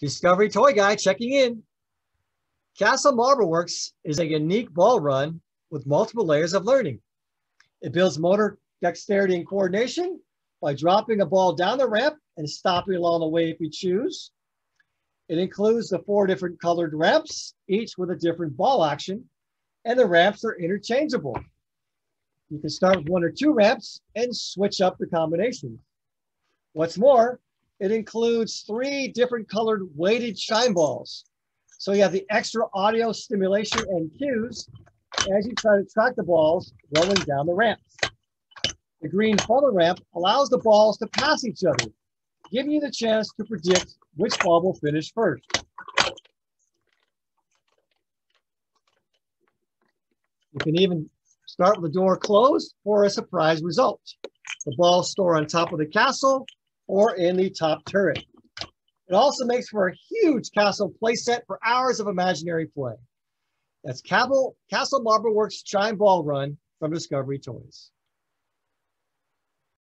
Discovery Toy Guy checking in. Castle Marbleworks is a unique ball run with multiple layers of learning. It builds motor dexterity and coordination by dropping a ball down the ramp and stopping along the way if you choose. It includes the four different colored ramps, each with a different ball action, and the ramps are interchangeable. You can start with one or two ramps and switch up the combinations. What's more, it includes three different colored weighted chime balls. So you have the extra audio stimulation and cues as you try to track the balls rolling down the ramps. The green funnel ramp allows the balls to pass each other, giving you the chance to predict which ball will finish first. You can even start with the door closed for a surprise result. The balls store on top of the castle or in the top turret. It also makes for a huge castle playset for hours of imaginary play. That's Castle, Castle Marble Works Chime Ball Run from Discovery Toys.